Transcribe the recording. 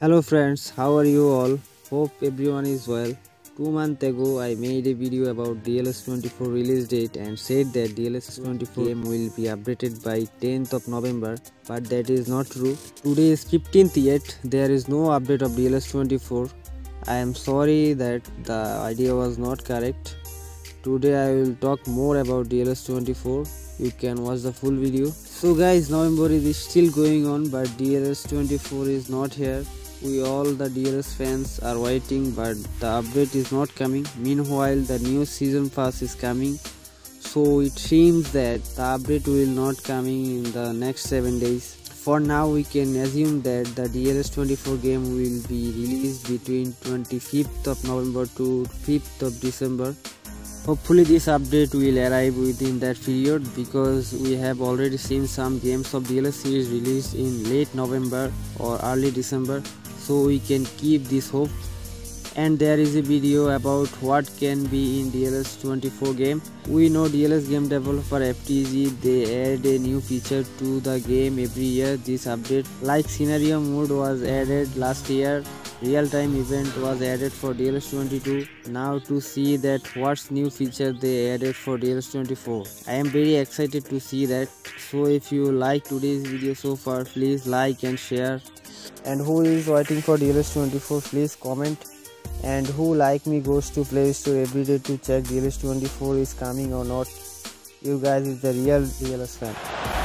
Hello friends, how are you all? Hope everyone is well. Two months ago, I made a video about DLS24 release date and said that DLS24 game will be updated by 10th of November, but that is not true. Today is 15th yet, there is no update of DLS24. I am sorry that the idea was not correct. Today I will talk more about DLS24. You can watch the full video. So guys, November is still going on, but DLS24 is not here we all the DLS fans are waiting but the update is not coming. Meanwhile the new season pass is coming. So it seems that the update will not coming in the next 7 days. For now we can assume that the DLS 24 game will be released between 25th of November to 5th of December. Hopefully this update will arrive within that period because we have already seen some games of DLS series released in late November or early December so we can keep this hope and there is a video about what can be in DLS 24 game. We know DLS game developer FTG they add a new feature to the game every year. This update like scenario mode was added last year. Real time event was added for DLS 22. Now to see that what's new feature they added for DLS 24. I am very excited to see that. So if you like today's video so far please like and share and who is waiting for DLS 24 please comment. And who like me goes to play store every day to check DLS 24 is coming or not. You guys is the real DLS fan